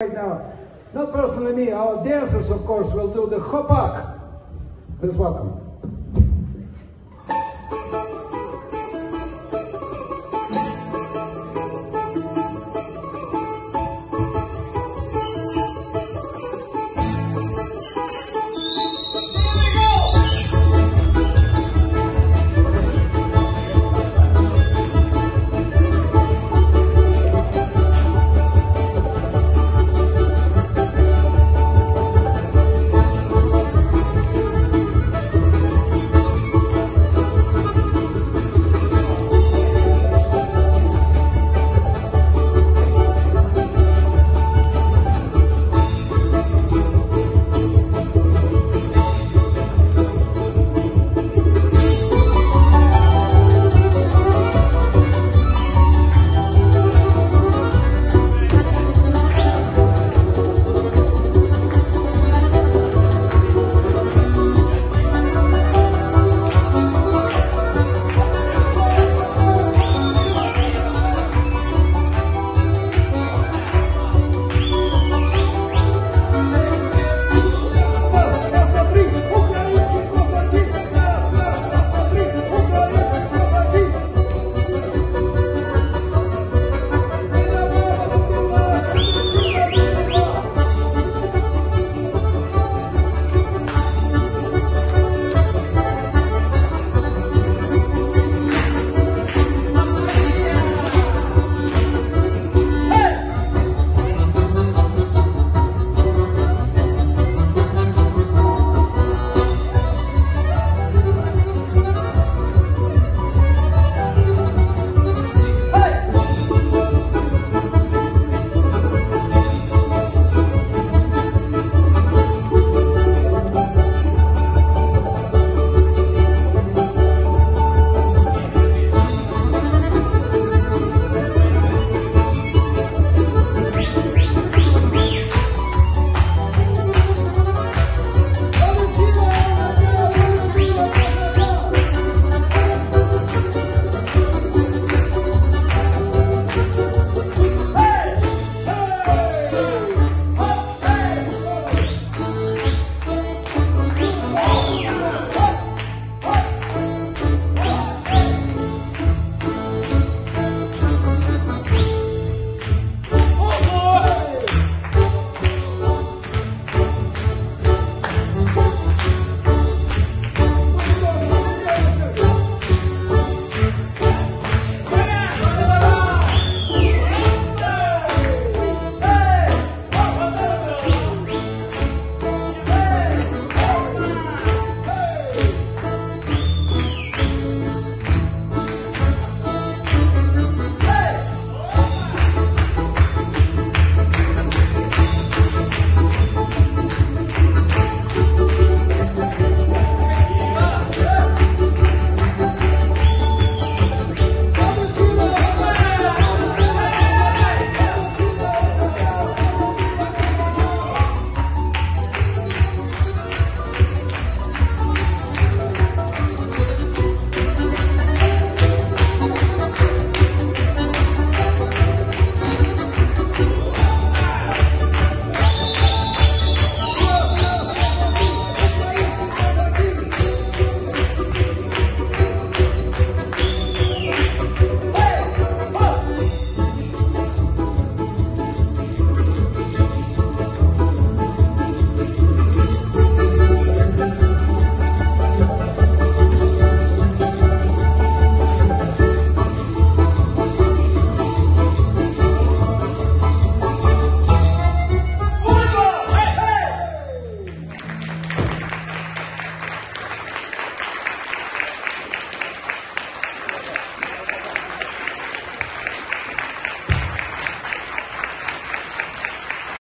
right now. Not personally me, our dancers, of course, will do the hopak. Please welcome.